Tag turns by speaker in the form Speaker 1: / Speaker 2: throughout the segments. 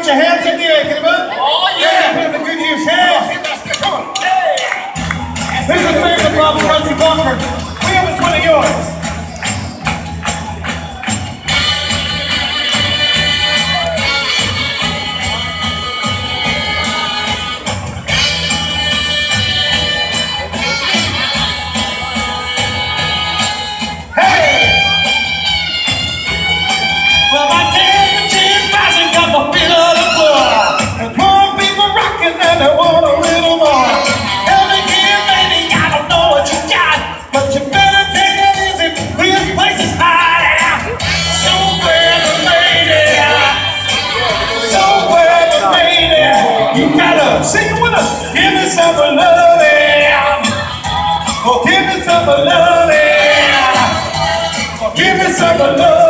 Speaker 1: Put your hands in the air,
Speaker 2: Oh, yeah.
Speaker 1: yeah put them good. some loving. Oh, give me some love. Oh, give me some love.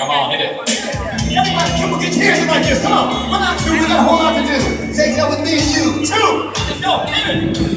Speaker 1: Come on,
Speaker 2: hit it.
Speaker 1: Everybody, come on, get tears like this? Come on. We're not doing a whole lot to do. take that with me and you. Two.
Speaker 2: Let's go. Hit it.